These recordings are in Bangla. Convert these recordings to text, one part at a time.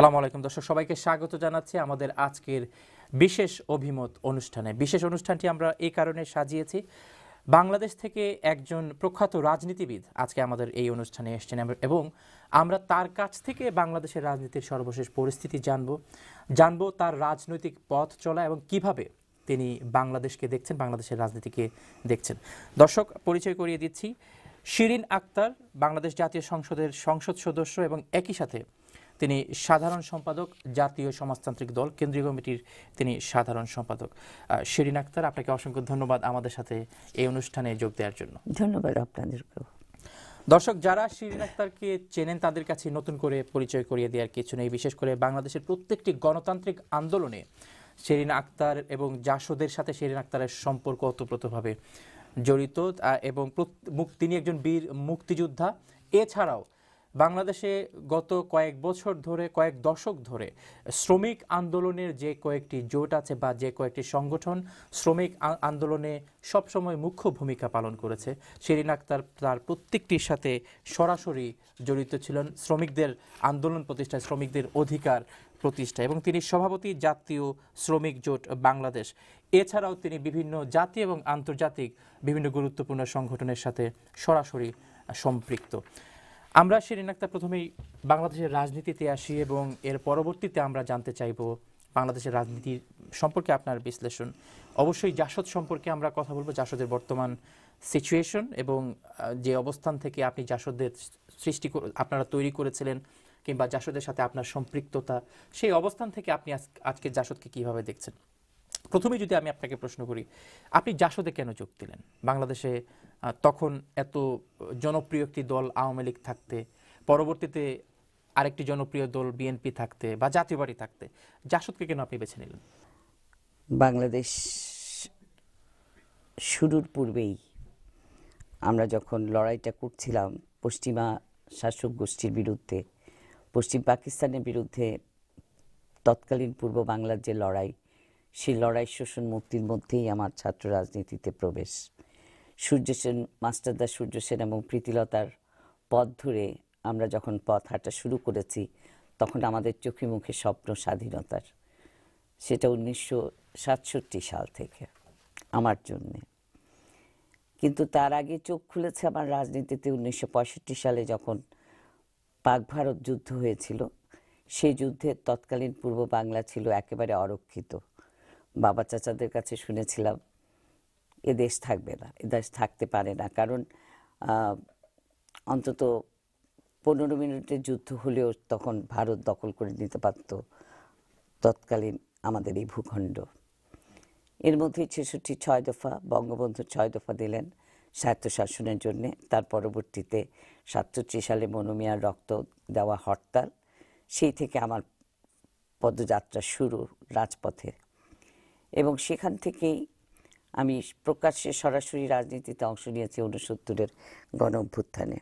সালাম আলাইকুম দর্শক, সবাইকে স্বাগত জানাচ্ছি আমাদের আজকের বিশেষ অভিমত অনুষ্ঠানে। বিশেষ অনুষ্ঠানটি আমরা এই কারণে সাজিয়েছি, বাংলাদেশ থেকে একজন প্রখ্যাত রাজনীতিবিদ আজকে আমাদের এই অনুষ্ঠানে এসছেন এবং আমরা তার কাছ থেকে বাংলাদেশের রাজনীতির সর্বশেষ পরিস্থিতি জানব জানব তার রাজনৈতিক পথ চলা এবং কীভাবে তিনি বাংলাদেশকে দেখছেন, বাংলাদেশের রাজনীতিকে দেখছেন। দর্শক, পরিচয় করিয়ে দিচ্ছি, শিরিন আক্তার, বাংলাদেশ জাতীয় সংসদের সংসদ সদস্য এবং একই সাথে তিনি সাধারণ সম্পাদক জাতীয় সমাজতান্ত্রিক দল কেন্দ্রীয় কমিটির তিনি সাধারণ সম্পাদক। শিরিন আক্তার আপনাকে অসংখ্য ধন্যবাদ আমাদের সাথে এই অনুষ্ঠানে যোগ দেওয়ার জন্য। ধন্যবাদ আপনাদেরকেও। দর্শক যারা শিরিন আক্তারকে চেনেন তাদের কাছে নতুন করে পরিচয় করিয়ে দেওয়ার কিছু নেই। বিশেষ করে বাংলাদেশের প্রত্যেকটি গণতান্ত্রিক আন্দোলনে শেরিন আক্তার এবং জাসদের সাথে শিরিন আক্তারের সম্পর্ক ওতপ্রোতভাবে জড়িত এবং তিনি একজন বীর মুক্তিযোদ্ধা। এছাড়াও বাংলাদেশে গত কয়েক বছর ধরে, কয়েক দশক ধরে শ্রমিক আন্দোলনের যে কয়েকটি জোট আছে বা যে কয়েকটি সংগঠন শ্রমিক আন্দোলনে সবসময় মুখ্য ভূমিকা পালন করেছে, শিরিন আক্তার তার প্রত্যেকটির সাথে সরাসরি জড়িত ছিলেন। শ্রমিকদের আন্দোলন প্রতিষ্ঠায় শ্রমিকদের অধিকার প্রতিষ্ঠা এবং তিনি সভাপতি জাতীয় শ্রমিক জোট বাংলাদেশ। এছাড়াও তিনি বিভিন্ন জাতি এবং আন্তর্জাতিক বিভিন্ন গুরুত্বপূর্ণ সংগঠনের সাথে সরাসরি সম্পৃক্ত। আমরা শিরিন আক্তার প্রথমেই বাংলাদেশের রাজনীতিতে আসি এবং এর পরবর্তীতে আমরা জানতে চাইব বাংলাদেশের রাজনীতি সম্পর্কে আপনার বিশ্লেষণ। অবশ্যই জাসদ সম্পর্কে আমরা কথা বলব, জাসদের বর্তমান সিচুয়েশন এবং যে অবস্থান থেকে আপনি জাসদের সৃষ্টি আপনারা তৈরি করেছিলেন কিংবা জাসদের সাথে আপনার সম্পৃক্ততা, সেই অবস্থান থেকে আপনি আজ- আজকে জাসদকে কীভাবে দেখছেন? প্রথমে যদি আমি আপনাকে প্রশ্ন করি, আপনি জাসদে কেন যোগ দিলেন? বাংলাদেশে তখন এত জনপ্রিয় একটি দল আওয়ামী লীগ থাকতে, পরবর্তীতে আরেকটি জনপ্রিয় দল বিএনপি থাকতে বা জাতীয় পার্টি থাকতে, জাসদকে কেন আপনি বেছে নিলেন? বাংলাদেশ শুরুর পূর্বেই আমরা যখন লড়াইটা করছিলাম, পশ্চিমা শাসক গোষ্ঠীর বিরুদ্ধে, পশ্চিম পাকিস্তানের বিরুদ্ধে তৎকালীন পূর্ব বাংলার যে লড়াই, সেই লড়াই শোষণ মুক্তির মধ্যেই আমার ছাত্র রাজনীতিতে প্রবেশ। সূর্য সেন মাস্টারদা সূর্য সেন এবং প্রীতিলতার পথ ধরে আমরা যখন পথ হাঁটা শুরু করেছি, তখন আমাদের চোখে মুখে স্বপ্ন স্বাধীনতার। সেটা উনিশশো সাতষট্টি সাল থেকে আমার জন্যে। কিন্তু তার আগে চোখ খুলেছে আমার রাজনীতিতে উনিশশো পঁয়ষট্টি সালে যখন পাক ভারত যুদ্ধ হয়েছিল। সেই যুদ্ধে তৎকালীন পূর্ব বাংলা ছিল একেবারে অরক্ষিত। বাবা চাচাদের কাছে শুনেছিলাম এ দেশ থাকবে না, এ দেশ থাকতে পারে না। কারণ অন্তত পনেরো মিনিটের যুদ্ধ হলেও তখন ভারত দখল করে নিতে পারত তৎকালীন আমাদের এই ভূখণ্ড। এর মধ্যে ছেষট্টি ছয় দফা, বঙ্গবন্ধু ছয় দফা দিলেন স্বায়ত্তশাসনের জন্য। তার পরবর্তীতে সাতষট্টি সালে মনোমিয়ার রক্ত দেওয়া হরতাল, সেই থেকে আমার পদযাত্রা শুরু রাজপথে। এবং সেখান থেকেই আমি প্রকাশ্যে সরাসরি রাজনীতিতে অংশ নিয়েছি ঊনসত্তরের গণ অভ্যুত্থানে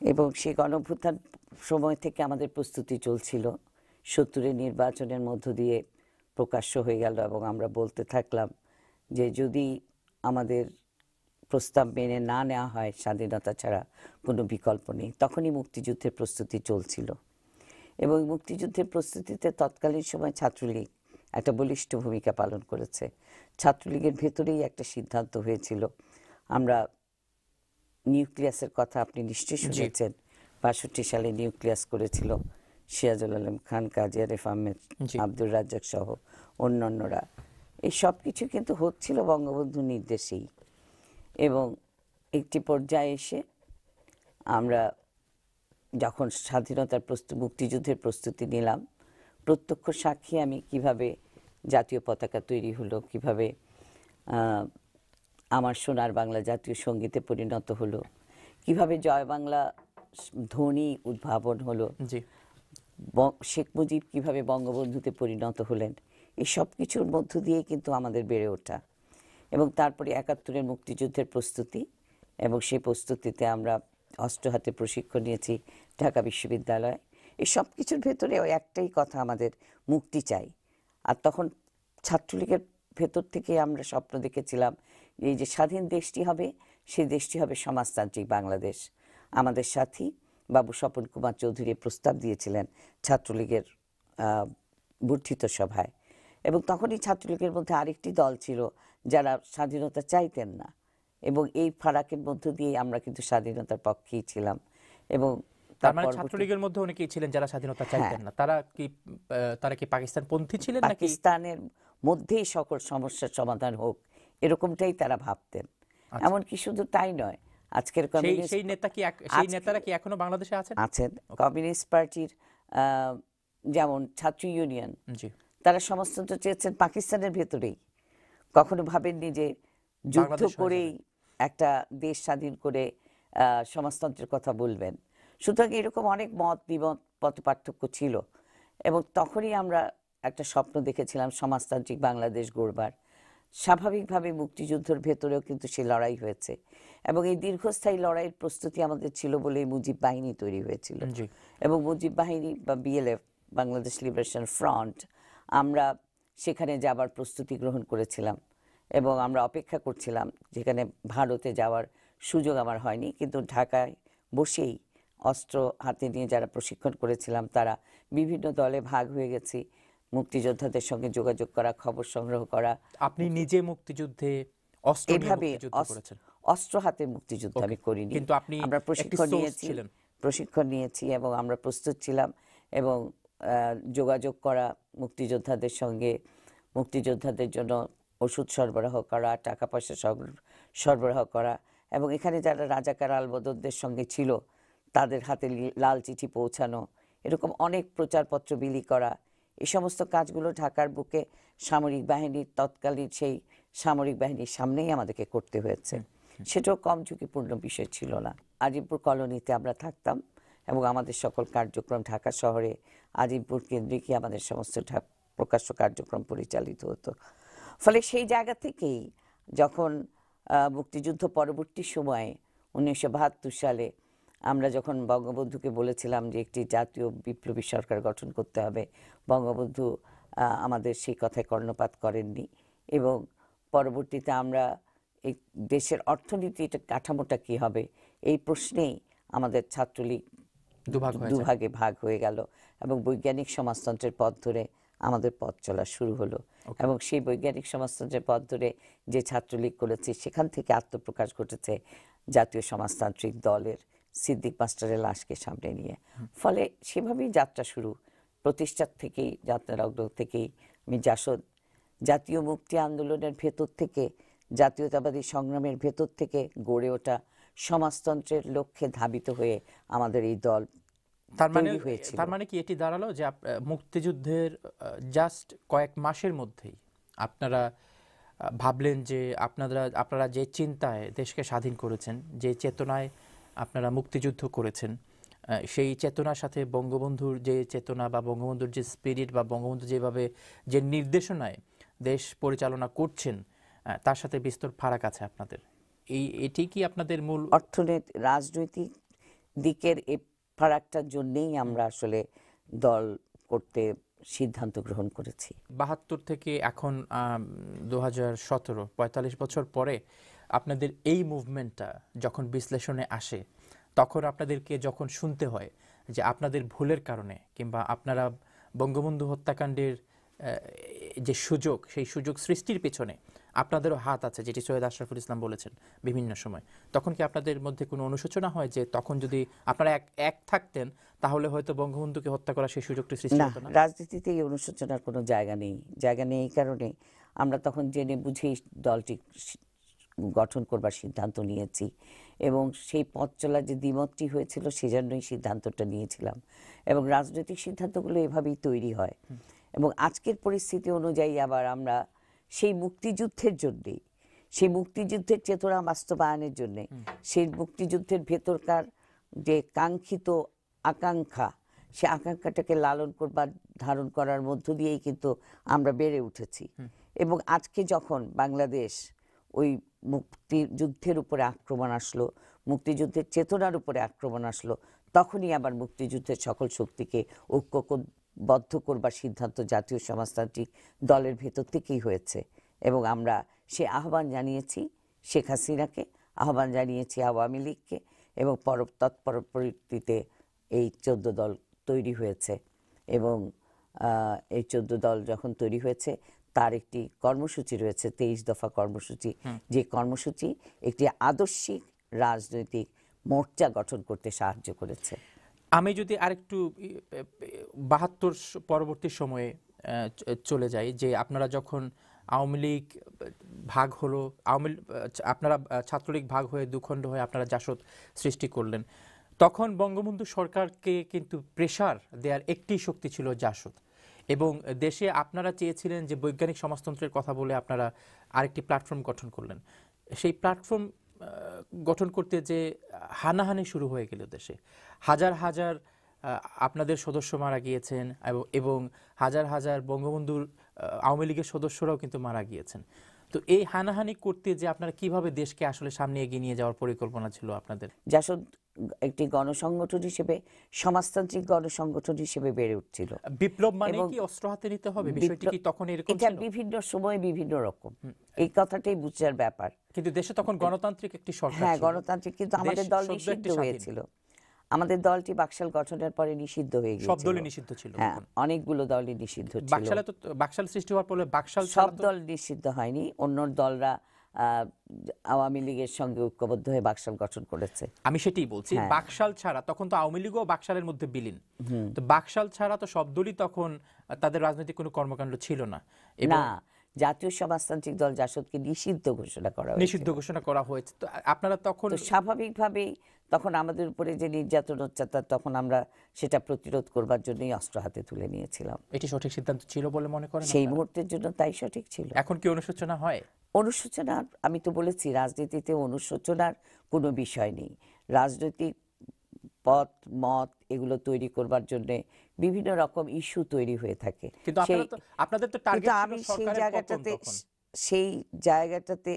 এবং সেই গণভ্যুত্থান সময় থেকে আমাদের প্রস্তুতি চলছিল। সত্তরের নির্বাচনের মধ্য দিয়ে প্রকাশ্য হয়ে গেল এবং আমরা বলতে থাকলাম যে যদি আমাদের প্রস্তাব মেনে না নেওয়া হয়, স্বাধীনতা ছাড়া কোনো বিকল্প নেই, তখনই মুক্তিযুদ্ধের প্রস্তুতি চলছিল। এবং মুক্তিযুদ্ধের প্রস্তুতিতে তৎকালীন সময় ছাত্রলীগ একটা বলিষ্ঠ ভূমিকা পালন করেছে। ছাত্রলীগের ভেতরেই একটা সিদ্ধান্ত হয়েছিল। আমরা নিউক্লিয়াসের কথা আপনি নিশ্চয়ই শুনেছেন। বাষট্টি সালে নিউক্লিয়াস করেছিল সিরাজুল আলম খান কাজী আরিফ আহমেদ আব্দুর রাজ্জাক সহ অন্যান্যরা। এই সব কিছু কিন্তু হচ্ছিল বঙ্গবন্ধু নির্দেশেই। এবং একটি পর্যায়ে এসে আমরা যখন স্বাধীনতার প্রস্তু মুক্তিযুদ্ধের প্রস্তুতি নিলাম প্রত্যক্ষ সাক্ষী আমি কীভাবে জাতীয় পতাকা তৈরি হলো কীভাবে আমার সোনার বাংলা জাতীয় সঙ্গীতে পরিণত হলো কীভাবে জয় বাংলা ধ্বনি উদ্ভাবন হলো শেখ মুজিব কীভাবে বঙ্গবন্ধুতে পরিণত হলেন এই সব কিছুর মধ্য দিয়ে কিন্তু আমাদের বেড়ে ওঠা। এবং তারপরে একাত্তরের মুক্তিযুদ্ধের প্রস্তুতি এবং সেই প্রস্তুতিতে আমরা অস্ত্র হাতে প্রশিক্ষণ নিয়েছি ঢাকা বিশ্ববিদ্যালয়। এই সব কিছুর ভেতরে ওই একটাই কথা আমাদের মুক্তি চাই। আর তখন ছাত্রলীগের ভেতর থেকে আমরা স্বপ্ন দেখেছিলাম, এই যে স্বাধীন দেশটি হবে, সেই দেশটি হবে সমাজতান্ত্রিক বাংলাদেশ। আমাদের সাথী বাবু স্বপন কুমার চৌধুরী প্রস্তাব দিয়েছিলেন ছাত্রলীগের বর্ধিত সভায়। এবং তখনই ছাত্রলীগের মধ্যে আরেকটি দল ছিল যারা স্বাধীনতা চাইতেন না। এবং এই ফারাকের মধ্য দিয়ে আমরা কিন্তু স্বাধীনতার পক্ষেই ছিলাম। এবং তার মানে ছাত্রলীগের মধ্যে অনেকেই ছিলেন যারা স্বাধীনতা চাইতেন না। তারা কি তারা কি পাকিস্তান পন্থী ছিলেন নাকি? পাকিস্তানের মধ্যেই সকল সমস্যার সমাধান হোক এরকমটাই তারা ভাবতেন। এমনকি শুধু তাই নয় আজকের কমিউনিস্ট সেই নেতা কি সেই নেতারা কি এখনও বাংলাদেশে আছেন? আছেন। কমিউনিস্ট পার্টির যেমন ছাত্র ইউনিয়ন তারা সমস্তটা চেয়েছেন পাকিস্তানের ভেতরেই। কখনো ভাবেননি যে যুদ্ধ করেই একটা দেশ স্বাধীন করে আহ, সমাজতন্ত্রের কথা বলবেন। সুতরাং এরকম অনেক মত বিমত পথ পার্থক্য ছিল। এবং তখনই আমরা একটা স্বপ্ন দেখেছিলাম সমাজতান্ত্রিক বাংলাদেশ গড়বার। স্বাভাবিকভাবে মুক্তিযুদ্ধের ভেতরেও কিন্তু সে লড়াই হয়েছে। এবং এই দীর্ঘস্থায়ী লড়াইয়ের প্রস্তুতি আমাদের ছিল বলেই মুজিব বাহিনী তৈরি হয়েছিল। এবং মুজিব বাহিনী বা বিএলএফ বাংলাদেশ লিবারেশন ফ্রন্ট আমরা সেখানে যাবার প্রস্তুতি গ্রহণ করেছিলাম। এবং আমরা অপেক্ষা করছিলাম যেখানে ভারতে যাওয়ার সুযোগ আমার হয়নি। কিন্তু ঢাকায় বসেই অস্ত্র হাতে নিয়ে যারা প্রশিক্ষণ করেছিলাম তারা বিভিন্ন দলে ভাগ হয়ে গেছি। মুক্তিযোদ্ধাদের সঙ্গে যোগাযোগ করা খবর সংগ্রহ করা। আপনি নিজে মুক্তিযুদ্ধে অস্ত্র এভাবে অস্ত্র হাতে মুক্তিযুদ্ধ আমি করিনি। কিন্তু আপনি আমরা প্রশিক্ষণ নিয়েছি। প্রশিক্ষণ নিয়েছি এবং আমরা প্রস্তুত ছিলাম এবং যোগাযোগ করা মুক্তিযোদ্ধাদের সঙ্গে মুক্তিযোদ্ধাদের জন্য ওষুধ সরবরাহ করা টাকা পয়সা সরবরাহ করা এবং এখানে যারা রাজাকার আলবদরদের সঙ্গে ছিল তাদের হাতে লাল চিঠি পৌঁছানো, এরকম অনেক প্রচারপত্র বিলি করা এই সমস্ত কাজগুলো ঢাকার বুকে সামরিক বাহিনীর তৎকালীন সেই সামরিক বাহিনীর সামনেই আমাদেরকে করতে হয়েছে। সেটাও কম ঝুঁকিপূর্ণ বিষয় ছিল না। আজিমপুর কলোনিতে আমরা থাকতাম এবং আমাদের সকল কার্যক্রম ঢাকা শহরে, আজিমপুর কেন্দ্রিকই আমাদের সমস্ত প্রকাশ্য কার্যক্রম পরিচালিত হতো। ফলে সেই জায়গা থেকেই যখন মুক্তিযুদ্ধ পরবর্তী সময়ে উনিশশো বাহাত্তর সালে আমরা যখন বঙ্গবন্ধুকে বলেছিলাম যে একটি জাতীয় বিপ্লবী সরকার গঠন করতে হবে বঙ্গবন্ধু আমাদের সেই কথায় কর্ণপাত করেননি এবং পরবর্তীতে আমরা এই দেশের অর্থনীতি এটা কাঠামোটা কি হবে এই প্রশ্নেই আমাদের ছাত্রলীগ দুভাগ দুভাগে ভাগ হয়ে গেল এবং বৈজ্ঞানিক সমাজতন্ত্রের পথ ধরে আমাদের পথ চলা শুরু হলো। এবং সেই বৈজ্ঞানিক সমাজতন্ত্রের পথ ধরে যে ছাত্রলীগ করেছে সেখান থেকে আত্মপ্রকাশ ঘটেছে জাতীয় সমাজতান্ত্রিক দলের সিদ্দিক মাস্টারের লাশকে সামনে নিয়ে। ফলে সেভাবেই যাত্রা শুরু। প্রতিষ্ঠার থেকেই যাত্রার অগ্র থেকেই আমি জাসদ জাতীয় মুক্তি আন্দোলনের ভেতর থেকে জাতীয়তাবাদী সংগ্রামের ভেতর থেকে গড়ে ওঠা সমাজতন্ত্রের লক্ষ্যে ধাবিত হয়ে আমাদের এই দল তার মানে হয়েছে তার মানে কি এটি দাঁড়াল যে মুক্তিযুদ্ধের জাস্ট কয়েক মাসের মধ্যেই আপনারা ভাবলেন যে আপনারা আপনারা যে চিন্তায় দেশকে স্বাধীন করেছেন যে চেতনায় আপনারা মুক্তিযুদ্ধ করেছেন। সেই চেতনার সাথে বঙ্গবন্ধুর যে চেতনা বা বঙ্গবন্ধুর যে স্পিরিট বা বঙ্গবন্ধু যেভাবে যে নির্দেশনায় দেশ পরিচালনা করছেন তার সাথে বিস্তর ফারাক আছে আপনাদের। এই এটি কি আপনাদের মূল অর্থনীতি রাজনৈতিক দিকের এই ফারাকটার জন্যেই আমরা আসলে দল করতে সিদ্ধান্ত গ্রহণ করেছি। বাহাত্তর থেকে এখন দু হাজার সতেরো পঁয়তাল্লিশ বছর পরে আপনাদের এই মুভমেন্টটা যখন বিশ্লেষণে আসে তখন আপনাদেরকে যখন শুনতে হয় যে আপনাদের ভুলের কারণে কিংবা আপনারা বঙ্গবন্ধু হত্যাকাণ্ডের যে সুযোগ সেই সুযোগ সৃষ্টির পেছনে আপনাদেরও হাত আছে যেটি সৈয়দ আশরাফুল ইসলাম বলেছেন বিভিন্ন সময়। তখন কি আপনাদের মধ্যে কোনো অনুশোচনা হয় যে তখন যদি আপনারা এক এক থাকতেন তাহলে হয়তো বঙ্গবন্ধুকে হত্যা করা সেই সুযোগটি সৃষ্টি হতো না? রাজনীতিতে এই অনুশোচনার কোনো জায়গা নেই। জায়গা নেই এই কারণে আমরা তখন জেনে বুঝেই দলটি গঠন করবার সিদ্ধান্ত নিয়েছি এবং সেই পথ চলার যে দ্বিমতটি হয়েছিল সেজন্যই সিদ্ধান্তটা নিয়েছিলাম এবং রাজনৈতিক সিদ্ধান্তগুলো এভাবেই তৈরি হয় এবং আজকের পরিস্থিতি অনুযায়ী আবার আমরা সেই মুক্তিযুদ্ধের জন্যেই সেই মুক্তিযুদ্ধের চেতনা বাস্তবায়নের জন্যে সেই মুক্তিযুদ্ধের ভেতরকার যে কাঙ্ক্ষিত আকাঙ্ক্ষা সে আকাঙ্ক্ষাটাকে লালন করবার ধারণ করার মধ্য দিয়েই কিন্তু আমরা বেড়ে উঠেছি। এবং আজকে যখন বাংলাদেশ ওই মুক্তিযুদ্ধের উপরে আক্রমণ আসলো, মুক্তিযুদ্ধের চেতনার উপরে আক্রমণ আসলো, তখনই আবার মুক্তিযুদ্ধের সকল শক্তিকে ঐক্যবদ্ধ করবার সিদ্ধান্ত জাতীয় সমাজতান্ত্রিক দলের ভেতর থেকেই হয়েছে। এবং আমরা সে আহ্বান জানিয়েছি শেখ হাসিনাকে, আহ্বান জানিয়েছি আওয়ামী লীগকে এবং পর তৎপরবর্তীতে এই চোদ্দ দল তৈরি হয়েছে। এবং এই চোদ্দ দল যখন তৈরি হয়েছে তার একটি কর্মসূচি রয়েছে তেইশ দফা কর্মসূচি। যে কর্মসূচি একটি আদর্শিক রাজনৈতিক মোর্চা গঠন করতে সাহায্য করেছে। আমি যদি আরেকটু বাহাত্তর পরবর্তী সময়ে চলে যাই যে আপনারা যখন আওয়ামী লীগ ভাগ হলো আওয়ামী আপনারা ছাত্রলীগ ভাগ হয়ে দুখণ্ড হয়ে আপনারা জাসদ সৃষ্টি করলেন তখন বঙ্গবন্ধু সরকারকে কিন্তু প্রেশার দেওয়ার একটি শক্তি ছিল জাসদ। এবং দেশে আপনারা চেয়েছিলেন যে বৈজ্ঞানিক সমাজতন্ত্রের কথা বলে আপনারা আরেকটি প্ল্যাটফর্ম গঠন করলেন। সেই প্ল্যাটফর্ম গঠন করতে যে হানাহানি শুরু হয়ে গেল দেশে। হাজার হাজার আপনাদের সদস্য মারা গিয়েছেন এবং- হাজার হাজার বঙ্গবন্ধুর আওয়ামী লীগের সদস্যরাও কিন্তু মারা গিয়েছেন। তো এই হানাহানি করতে যে আপনারা কীভাবে দেশকে আসলে সামনে এগিয়ে নিয়ে যাওয়ার পরিকল্পনা ছিল আপনাদের? জাসদ একটি গণসংগঠন হিসেবে সমাজতান্ত্রিক গণসংগঠন হিসেবে বেড়ে উঠছিল। বিপ্লব মানে কি অস্ত্র হাতে নিতে হবে? বিষয়টি কি তখন এরকম এটা বিভিন্ন সময় বিভিন্ন রকম। এই কথাটাই বুঝার ব্যাপার। কিন্তু দেশে তখন গণতান্ত্রিক একটি সরকার হ্যাঁ গণতান্ত্রিক কিন্তু আমাদের দল নিষিদ্ধ হয়েছিল। আমাদের দলটি বাকশাল গঠনের পরে নিষিদ্ধ হয়ে গিয়েছিল। সব দলই নিষিদ্ধ ছিল হ্যাঁ অনেকগুলো দলই নিষিদ্ধ ছিল। বাকশালে তো বাকশাল সৃষ্টি হওয়ার পরে বাকশাল সব দল নিষিদ্ধ হয়নি। অন্য দলরা আওয়ামী লীগের সঙ্গে ঐক্যবদ্ধ হয়ে বাকশাল গঠন করেছে। আমি সেটাই বলছি হ্যাঁ। বাকশাল ছাড়া তখন তো আওয়ামী লীগও বাকশালের মধ্যে বিলীন। তো বাকশাল ছাড়া তো সব দলই তখন তাদের রাজনৈতিক কোনো কর্মকাণ্ড ছিল না। না জাতীয় সমাজতান্ত্রিক দল জাসদকে নিষিদ্ধ ঘোষণা করা নিষিদ্ধ ঘোষণা করা হয়েছে। তো আপনারা তখন স্বাভাবিকভাবেই তখন আমাদের উপরে যে নির্যাতন অত্যাচার তখন আমরা সেটা প্রতিরোধ করবার জন্যই অস্ত্র হাতে তুলে নিয়েছিলাম। এটি সঠিক সিদ্ধান্ত ছিল বলে মনে করেন সেই মুহূর্তের জন্য তাই সঠিক ছিল। এখন কি অনুশোচনা হয়? অনুশোচনার আমি তো বলেছি রাজনীতিতে অনুশোচনার কোনো বিষয় নেই। রাজনৈতিক পথ মত এগুলো তৈরি করবার জন্য বিভিন্ন রকম ইস্যু তৈরি হয়ে থাকে। আপনাদের তো টার্গেট আমি সেই জায়গাটাতে সেই জায়গাটাতে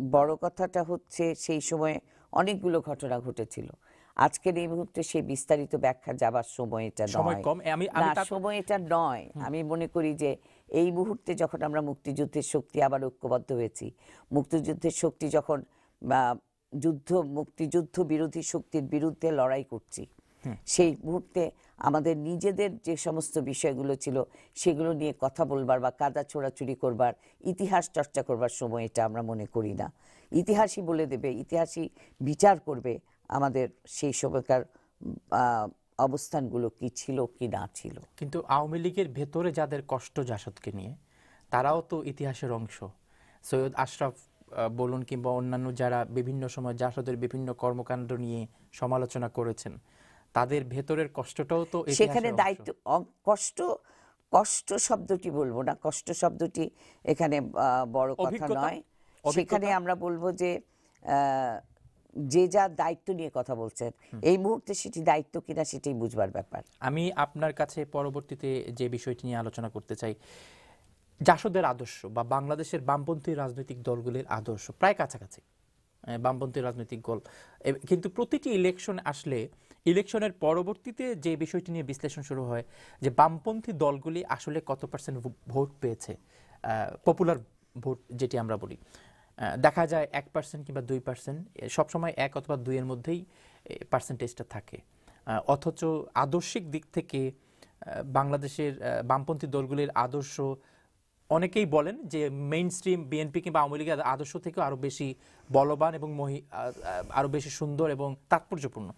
বড় কথাটা হচ্ছে সেই সময়ে অনেকগুলো ঘটনা ঘটেছিল। আজকের এই মুহূর্তে সেই বিস্তারিত ব্যাখ্যা যাবার সময় এটা সময় নয়। না সময় এটা নয়। আমি মনে করি যে এই মুহূর্তে যখন আমরা মুক্তিযুদ্ধের শক্তি আবার ঐক্যবদ্ধ হয়েছি মুক্তিযুদ্ধের শক্তি যখন যুদ্ধ মুক্তিযুদ্ধ বিরোধী শক্তির বিরুদ্ধে লড়াই করছি সেই মুহূর্তে আমাদের নিজেদের যে সমস্ত বিষয়গুলো ছিল সেগুলো নিয়ে কথা বলবার বা কাদা ছোড়াছুড়ি করবার ইতিহাস চর্চা করবার সময় এটা আমরা মনে করি না। ইতিহাসই বলে দেবে ইতিহাসই বিচার করবে আমাদের সেই সময়কার অবস্থানগুলো কি ছিল কি না ছিল। কিন্তু আওয়ামী লীগের ভেতরে যাদের কষ্ট জাসদকে নিয়ে তারাও তো ইতিহাসের অংশ। সৈয়দ আশরাফ বলুন কিংবা অন্যান্য যারা বিভিন্ন সময় জাসদের বিভিন্ন কর্মকাণ্ড নিয়ে সমালোচনা করেছেন তাদের ভেতরের কষ্টটাও তো সেখানে দায়িত্ব কষ্ট কষ্ট শব্দটি বলব না। কষ্ট শব্দটি এখানে বড় কথা নয়। সেখানে আমরা বলব যে যে যা দায়িত্ব নিয়ে কথা বলছেন এই মুহূর্তে সেটি দায়িত্ব কিনা সেটাই বুঝবার ব্যাপার। আমি আপনার কাছে পরবর্তীতে যে বিষয়টি নিয়ে আলোচনা করতে চাই জাসদের আদর্শ বা বাংলাদেশের বামপন্থী রাজনৈতিক দলগুলির আদর্শ প্রায় কাছাকাছি বামপন্থী রাজনৈতিক দল। কিন্তু প্রতিটি ইলেকশন আসলে ইলেকশনের পরবর্তীতে যে বিষয়টি নিয়ে বিশ্লেষণ শুরু হয় যে বামপন্থী দলগুলি আসলে কত পার্সেন্ট ভোট পেয়েছে পপুলার ভোট যেটি আমরা বলি। দেখা যায় এক পার্সেন্ট কিংবা দুই পার্সেন্ট সবসময় এক অথবা দুইয়ের মধ্যেই পার্সেন্টেজটা থাকে। অথচ আদর্শিক দিক থেকে বাংলাদেশের বামপন্থী দলগুলির আদর্শ অনেকেই বলেন যে মেইন স্ট্রিম বিএনপি কিংবা আওয়ামী লীগের আদর্শ থেকে আরও বেশি বলবান এবং মহি আহ, বেশি সুন্দর এবং তাৎপর্যপূর্ণ।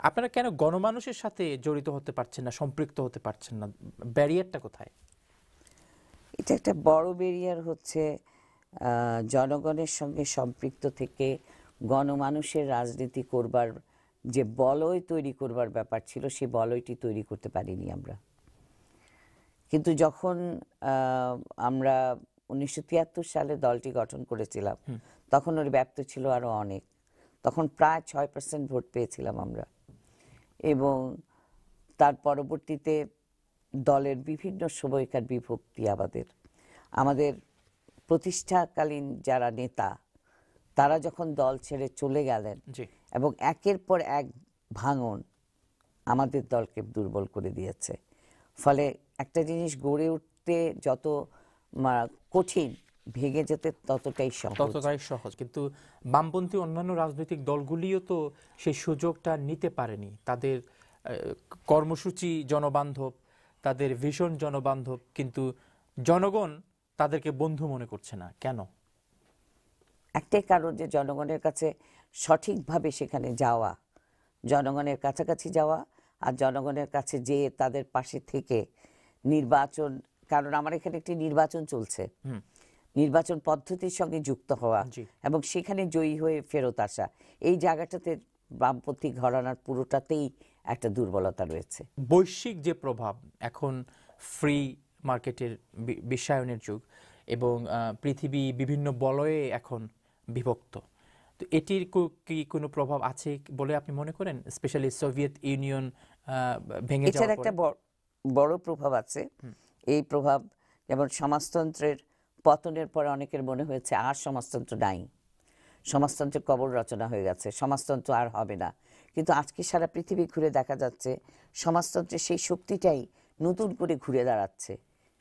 আপনারা কেন গণমানুষের সাথে জড়িত হতে পারছেন না সম্পৃক্ত হতে পারছেন না? ব্যারিয়ারটা কোথায়? এটা একটা বড় ব্যারিয়ার হচ্ছে জনগণের সঙ্গে সম্পৃক্ত থেকে গণমানুষের রাজনীতি করবার যে বলয় তৈরি করবার ব্যাপার ছিল সেই বলয়টি তৈরি করতে পারিনি আমরা। কিন্তু যখন আমরা উনিশশো তিয়াত্তর সালে দলটি গঠন করেছিলাম তখন ওর ব্যাপ্ত ছিল আরও অনেক। তখন প্রায় ছয় পার্সেন্ট ভোট পেয়েছিলাম আমরা। এবং তার পরবর্তীতে দলের বিভিন্ন সময়কার বিভক্তি আমাদের। আমাদের প্রতিষ্ঠাকালীন যারা নেতা তারা যখন দল ছেড়ে চলে গেলেন এবং একের পর এক ভাঙন আমাদের দলকে দুর্বল করে দিয়েছে। ফলে একটা জিনিস গড়ে উঠতে যত কঠিন ভেঙে যেতে ততটাই সহজ। ততটাই সহজ। কিন্তু বামপন্থী অন্যান্য রাজনৈতিক দলগুলিও তো সেই সুযোগটা নিতে পারেনি। তাদের কর্মসূচি জনবান্ধব তাদের ভীষণ জনবান্ধব কিন্তু জনগণ তাদেরকে বন্ধু মনে করছে না। কেন? একটাই কারণ যে জনগণের কাছে সঠিকভাবে সেখানে যাওয়া জনগণের কাছাকাছি যাওয়া আর জনগণের কাছে যেয়ে তাদের পাশে থেকে নির্বাচন কারণ আমার এখানে একটি নির্বাচন চলছে। হুম। নির্বাচন পদ্ধতির সঙ্গে যুক্ত হওয়া এবং সেখানে জয়ী হয়ে ফেরত আসা এই জায়গাটাতে বামপন্থী ঘরানার পুরোটাতেই একটা দুর্বলতা রয়েছে। বৈশ্বিক যে প্রভাব এখন ফ্রি মার্কেটের বিশ্বায়নের যুগ এবং পৃথিবী বিভিন্ন বলয়ে এখন বিভক্ত। তো এটির কি কোনো প্রভাব আছে বলে আপনি মনে করেন? স্পেশালি সোভিয়েত ইউনিয়ন ভেঙে যাওয়ার একটা বড়- বড় প্রভাব আছে। এই প্রভাব যেমন সমাজতন্ত্রের পতনের পরে অনেকের মনে হয়েছে, আর সমাজতন্ত্র নাই। সমাজতন্ত্রের কবর রচনা হয়ে গেছে, সমাজতন্ত্র আর হবে না। কিন্তু আজকে সারা পৃথিবী ঘুরে দেখা যাচ্ছে, সমাজতন্ত্রের সেই শক্তিটাই নতুন করে ঘুরে দাঁড়াচ্ছে,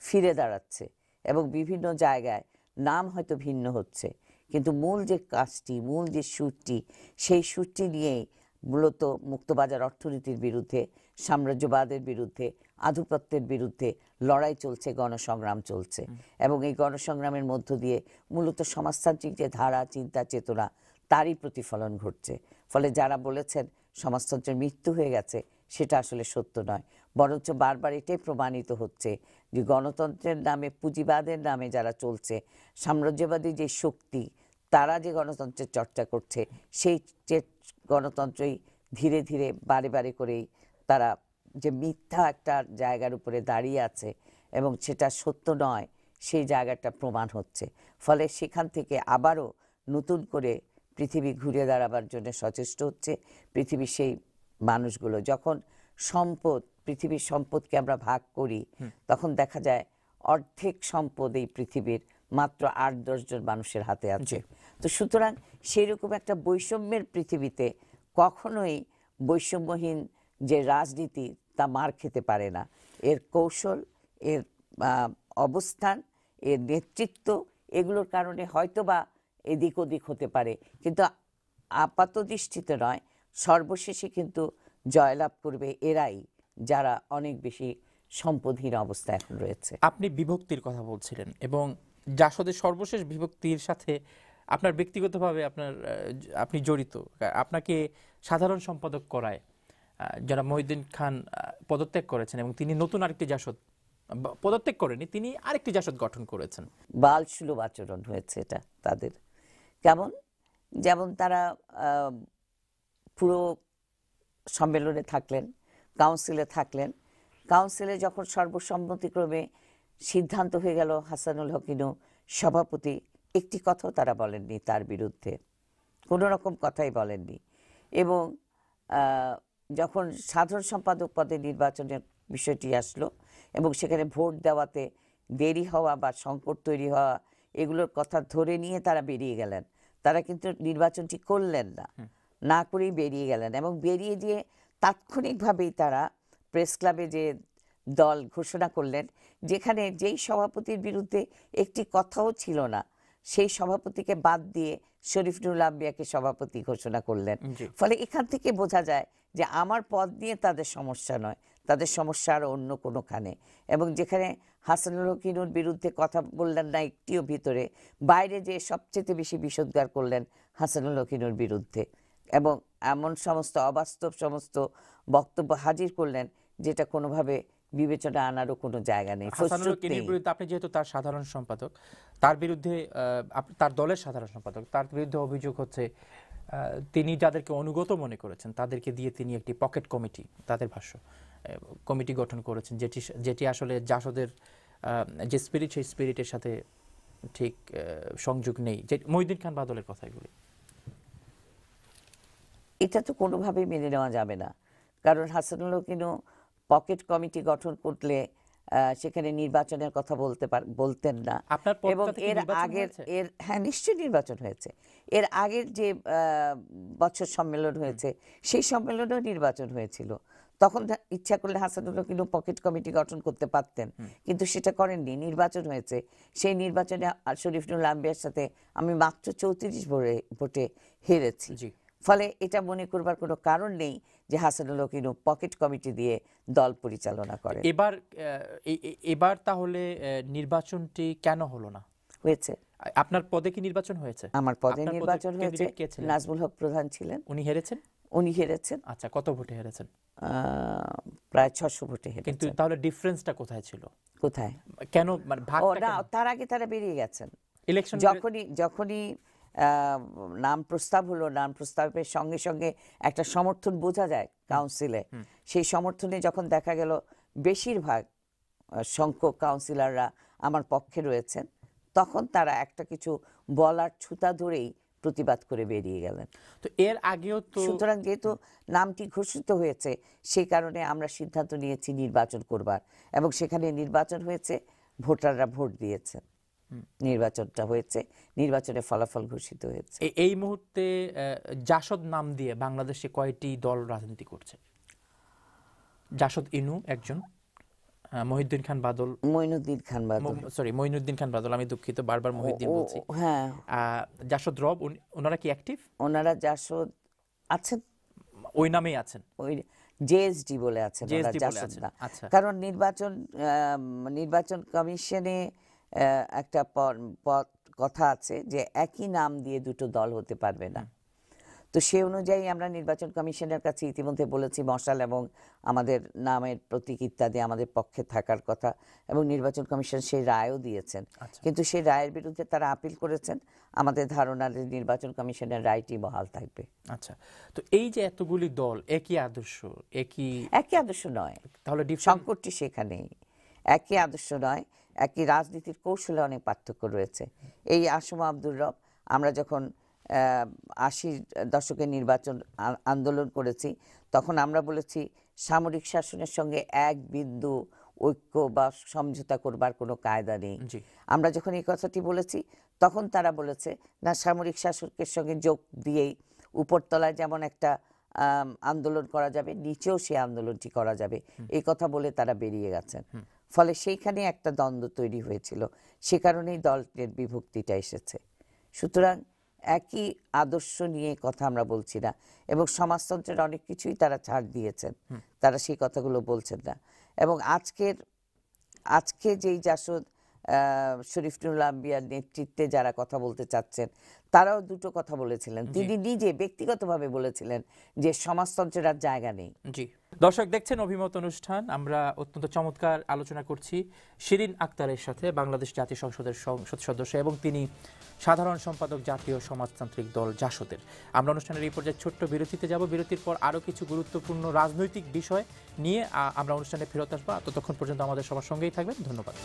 ফিরে দাঁড়াচ্ছে এবং বিভিন্ন জায়গায় নাম হয়তো ভিন্ন হচ্ছে। কিন্তু মূল যে কাজটি, মূল যে সুরটি, সেই সুরটি নিয়েই মূলত মুক্তবাজার অর্থনীতির বিরুদ্ধে, সাম্রাজ্যবাদের বিরুদ্ধে আধিপত্যের বিরুদ্ধে লড়াই চলছে গণসংগ্রাম চলছে। এবং এই গণসংগ্রামের মধ্য দিয়ে মূলত সমাজতান্ত্রিক যে ধারা চিন্তা চেতনা তারই প্রতিফলন ঘটছে। ফলে যারা বলেছেন সমাজতন্ত্রের মৃত্যু হয়ে গেছে সেটা আসলে সত্য নয়। বরঞ্চ বারবার এটাই প্রমাণিত হচ্ছে যে গণতন্ত্রের নামে পুঁজিবাদের নামে যারা চলছে সাম্রাজ্যবাদী যে শক্তি তারা যে গণতন্ত্রের চর্চা করছে সেই গণতন্ত্রই ধীরে ধীরে বারে বারে করেই তারা যে মিথ্যা একটা জায়গার উপরে দাঁড়িয়ে আছে এবং সেটা সত্য নয় সেই জায়গাটা প্রমাণ হচ্ছে। ফলে সেখান থেকে আবারও নতুন করে পৃথিবী ঘুরে দাঁড়াবার জন্য সচেষ্ট হচ্ছে। পৃথিবীর সেই মানুষগুলো যখন সম্পদ পৃথিবীর সম্পদকে আমরা ভাগ করি তখন দেখা যায় অর্ধেক সম্পদ এই পৃথিবীর মাত্র আট দশজন মানুষের হাতে আছে। তো সুতরাং সেইরকম একটা বৈষম্যের পৃথিবীতে কখনোই বৈষম্যহীন যে রাজনীতি তা মার খেতে পারে না। এর কৌশল, এর অবস্থান, এর নেতৃত্ব এগুলোর কারণে হয়তোবা এদিক ওদিক হতে পারে। কিন্তু আপাত দৃষ্টিতে নয়, সর্বশেষে কিন্তু জয়লাভ করবে এরাই, যারা অনেক বেশি সম্পদহীন অবস্থা এখন রয়েছে। আপনি বিভক্তির কথা বলছিলেন এবং জাসদের সর্বশেষ বিভক্তির সাথে আপনার ব্যক্তিগতভাবে আপনার আপনি জড়িত। আপনাকে সাধারণ সম্পাদক করায় যারা মহিউদ্দিন খান পদত্যাগ করেছেন এবং তিনি নতুন আরেকটি জাসদ পদত্যাগ করেনি তিনি আরেকটি জাসদ গঠন করেছেন। বাল সুলভ আচরণ হয়েছে এটা তাদের। কেমন? যেমন তারা পুরো সম্মেলনে থাকলেন, কাউন্সিলে থাকলেন। কাউন্সিলে যখন সর্বসম্মতিক্রমে সিদ্ধান্ত হয়ে গেল হাসানুল হকিনু সভাপতি, একটি কথাও তারা বলেননি তার বিরুদ্ধে। কোনো রকম কথাই বলেননি। এবং যখন সাধারণ সম্পাদক পদে নির্বাচনের বিষয়টি আসলো এবং সেখানে ভোট দেওয়াতে দেরি হওয়া বা সংকট তৈরি হওয়া এগুলোর কথা ধরে নিয়ে তারা বেরিয়ে গেলেন। তারা কিন্তু নির্বাচনটি করলেন না। না করেই বেরিয়ে গেলেন এবং বেরিয়ে দিয়ে তাৎক্ষণিকভাবেই তারা প্রেস ক্লাবে যে দল ঘোষণা করলেন যেখানে যেই সভাপতির বিরুদ্ধে একটি কথাও ছিল না সেই সভাপতিকে বাদ দিয়ে শরীফনুল আম্বিয়াকে সভাপতি ঘোষণা করলেন। ফলে এখান থেকে বোঝা যায় যে আমার পদ নিয়ে তাদের সমস্যা নয় তাদের সমস্যা আর অন্য কোনোখানে। এবং যেখানে হাসানুল হকিনুর বিরুদ্ধে কথা বললেন না একটিও ভিতরে বাইরে যে সবচেয়ে বেশি বিষোদ্গার করলেন হাসানুল হকিনুর বিরুদ্ধে। এবং এমন সমস্ত অবাস্তব সমস্ত বক্তব্য হাজির করলেন যেটা কোনোভাবে বিবেচনা আনারও কোনো জায়গা নেই। বিরুদ্ধে আপনি যেহেতু তার সাধারণ সম্পাদক তার বিরুদ্ধে তার দলের সাধারণ সম্পাদক তার বিরুদ্ধে অভিযোগ হচ্ছে তিনি যাদেরকে অনুগত মনে করেছেন, তাদেরকে দিয়ে তিনি একটি পকেট কমিটি, তাদের ভাষ্য কমিটি গঠন করেছেন, যেটি যেটি আসলে জাসদের যে স্পিরিট সেই স্পিরিটের সাথে ঠিক সংযোগ নেই। যে, মহিউদ্দিন খান বাদলের কথাই বলি। এটা তো কোনোভাবেই মেনে নেওয়া যাবে না। কারণ হাসানুল হকিনও পকেট কমিটি গঠন করলে সেখানে নির্বাচনের কথা বলতে বলতেন না। এবং এর আগের এর হ্যাঁ নিশ্চয়ই নির্বাচন হয়েছে। এর আগের যে বছর সম্মেলন হয়েছে সেই সম্মেলনেও নির্বাচন হয়েছিল। তখন ইচ্ছা করলে হাসানুল্লাহ কিন্তু পকেট কমিটি গঠন করতে পারতেন। কিন্তু সেটা করেননি নির্বাচন হয়েছে। সেই নির্বাচনে শরীফুল আম্বিয়ার সাথে আমি মাত্র চৌত্রিশ ভোটে ভোটে হেরেছি। ফলে এটা মনে করবার কোনো কারণ নেই যে হাসানুল্লাহ কিন্তু পকেট কমিটি দিয়ে দল পরিচালনা করে। এবার এবার তাহলে নির্বাচনটি কেন হলো না? হয়েছে। আপনার পদে কি নির্বাচন হয়েছে? আমার পদে নির্বাচন হয়েছে? নাজমুল হক প্রধান ছিলেন। উনি হেরেছেন? উনি হেরেছেন। আচ্ছা কত ভোটে হেরেছেন? প্রায় ছশো ভোটে হেরেছেন। কিন্তু তাহলে ডিফারেন্সটা কোথায় ছিল? কোথায়? কেন মানে ভাগটা তার আগে তারা বেরিয়ে গেছেন। ইলেকশন যখনই যখনই নাম প্রস্তাব হলো নাম প্রস্তাবের সঙ্গে সঙ্গে একটা সমর্থন বোঝা যায় কাউন্সিলে সেই সমর্থনে যখন দেখা গেল বেশিরভাগ সংখ্যক কাউন্সিলররা আমার পক্ষে রয়েছেন তখন তারা একটা কিছু বলার ছুতা ধরেই প্রতিবাদ করে বেরিয়ে গেলেন। তো এর আগেও তো সুতরাং যেহেতু নামটি ঘোষিত হয়েছে সেই কারণে আমরা সিদ্ধান্ত নিয়েছি নির্বাচন করবার। এবং সেখানে নির্বাচন হয়েছে ভোটাররা ভোট দিয়েছেন। নির্বাচনটা হয়েছে নির্বাচনের ফলাফল ঘোষিত হয়েছে। এই মুহূর্তে জাসদ নাম দিয়ে বাংলাদেশে কয়টি দল রাজনীতি করছে? জাসদ ইনু একজন মহিউদ্দিন খান বাদল। মঈনুদ্দিন খান বাদল। সরি মঈনুদ্দিন খান বাদল আমি দুঃখিত বারবার মহিউদ্দিন বলছি। হ্যাঁ। জাসদ রব ওনারা কি অ্যাক্টিভ ওনারা জাসদ আছেন? ওই নামেই আছেন। ওই জেএসডি বলে আছেন জাসদ না। আচ্ছা। কারণ নির্বাচন নির্বাচন কমিশনে একটা কথা আছে যে একই নাম দিয়ে দুটো দল হতে পারবে না। তো সে অনুযায়ী আমরা নির্বাচন কমিশনের কাছে ইতিমধ্যে বলেছি মশাল এবং আমাদের নামের প্রতীক ইত্যাদি আমাদের পক্ষে থাকার কথা এবং নির্বাচন কমিশন সেই রায়ও দিয়েছেন। আচ্ছা। কিন্তু সেই রায়ের বিরুদ্ধে তারা আপিল করেছেন। আমাদের ধারণা যে নির্বাচন কমিশনের রায়টি বহাল থাকবে। আচ্ছা। তো এই যে এতগুলি দল একই আদর্শ একই একই আদর্শ নয়। তাহলে সংকটটি সেখানেই। একই আদর্শ নয় একই রাজনীতির কৌশলে অনেক পার্থক্য রয়েছে। এই আসম আব্দুর রব আমরা যখন আশির দশকে নির্বাচন আন্দোলন করেছি তখন আমরা বলেছি সামরিক শাসনের সঙ্গে এক বিন্দু ঐক্য বা সমঝোতা করবার কোনো কায়দা নেই। আমরা যখন এই কথাটি বলেছি তখন তারা বলেছে না সামরিক শাসকের সঙ্গে যোগ দিয়েই উপরতলায় যেমন একটা আন্দোলন করা যাবে নিচেও সে আন্দোলনটি করা যাবে। এই কথা বলে তারা বেরিয়ে গেছেন। ফলে সেইখানে একটা দ্বন্দ্ব তৈরি হয়েছিল। সে কারণেই দলের বিভক্তিটা এসেছে। সুতরাং একই আদর্শ নিয়ে কথা আমরা বলছি না এবং সমাজতন্ত্রের অনেক কিছুই তারা ছাড় দিয়েছেন। তারা সেই কথাগুলো বলছেন না। এবং আজকের আজকে যেই জাসদ আহ, শরীফনুল আম্বিয়ার নেতৃত্বে যারা কথা বলতে চাচ্ছেন তারাও দুটো কথা বলেছিলেন। তিনি নিজে ব্যক্তিগতভাবে বলেছিলেন যে সমাজতন্ত্রের আর জায়গা নেই। জি। দর্শক, দেখছেন অভিমত অনুষ্ঠান। আমরা অত্যন্ত চমৎকার আলোচনা করছি শিরিন আক্তারের সাথে, বাংলাদেশ জাতীয় সংসদের সংসদ সদস্য এবং তিনি সাধারণ সম্পাদক জাতীয় সমাজতান্ত্রিক দল জাসদের। আমরা অনুষ্ঠানের এই পর্যায়ে ছোট্ট বিরতিতে যাব। বিরতির পর আরও কিছু গুরুত্বপূর্ণ রাজনৈতিক বিষয় নিয়ে আমরা অনুষ্ঠানে ফেরত আসব। ততক্ষণ পর্যন্ত আমাদের সবার সঙ্গেই থাকবেন। ধন্যবাদ।